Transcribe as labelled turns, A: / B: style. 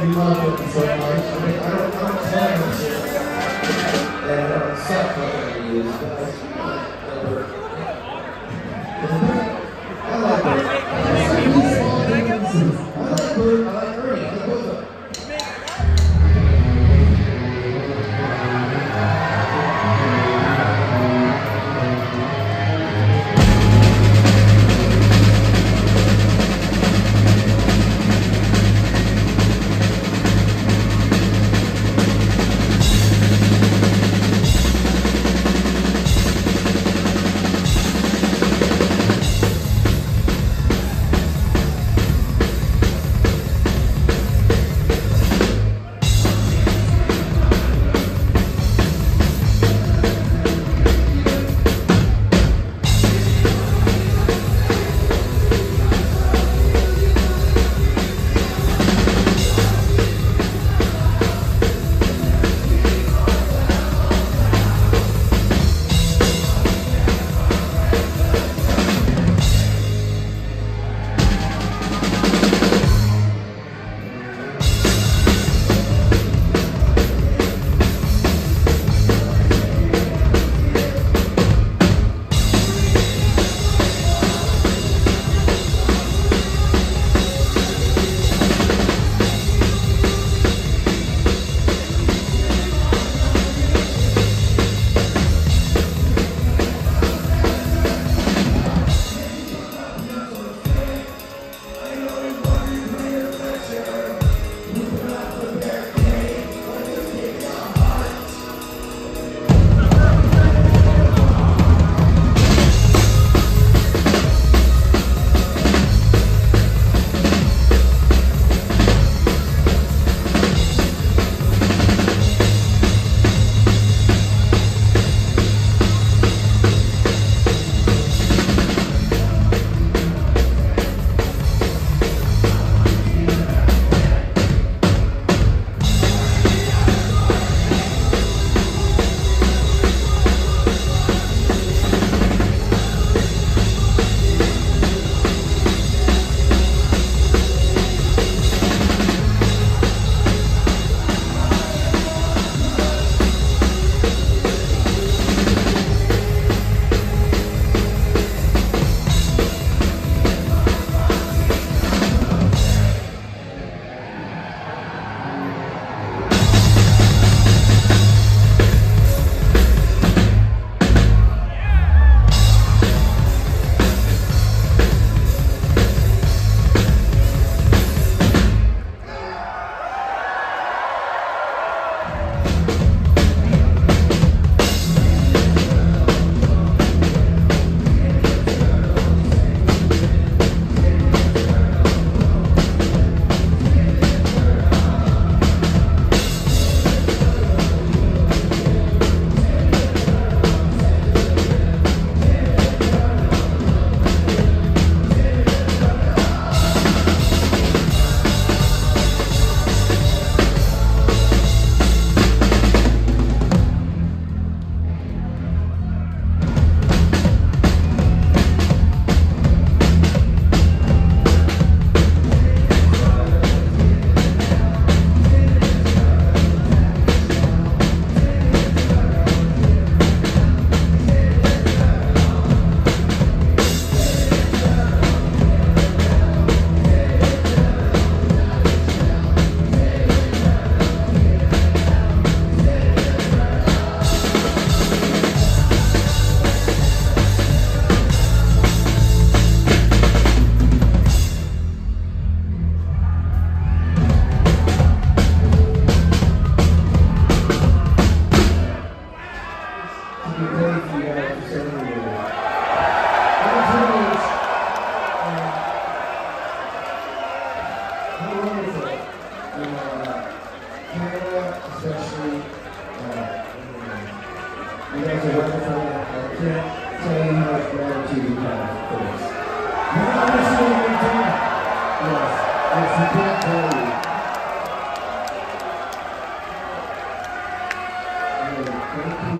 A: You love it so much. I mean, I don't,